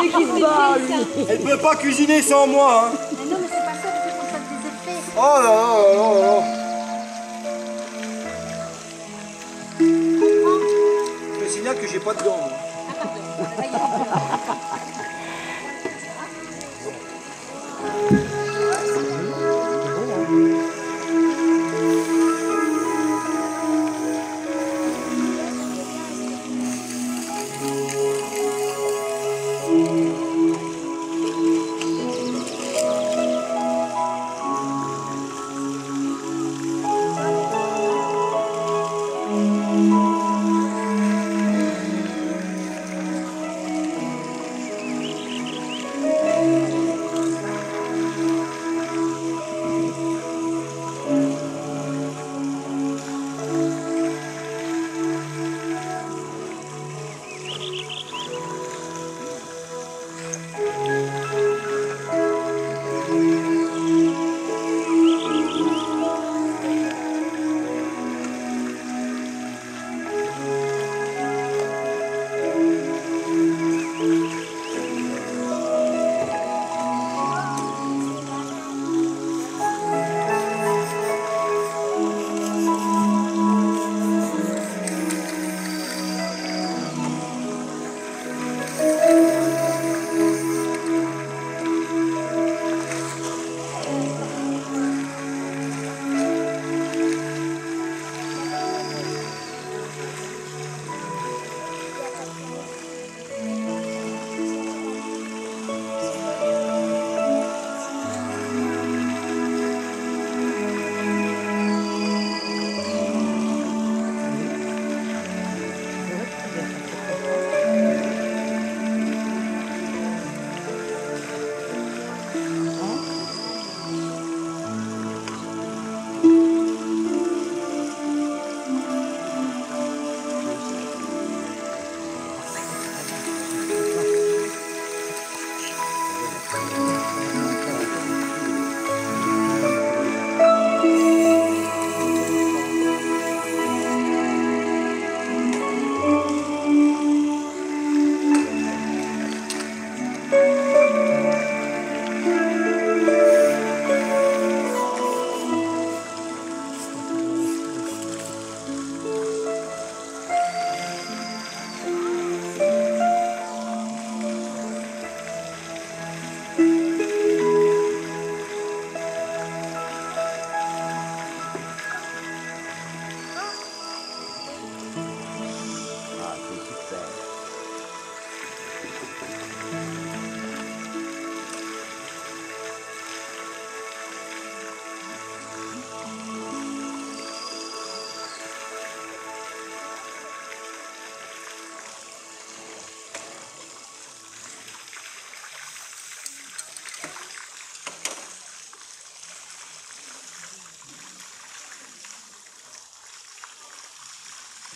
C'est qui se bat, lui Elle peut pas cuisiner sans moi. Hein. Mais non, mais c'est pas ça, c'est qu'on fasse des effets. Oh là là là là là. Je me signale que j'ai pas de gants. moi.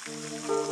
Música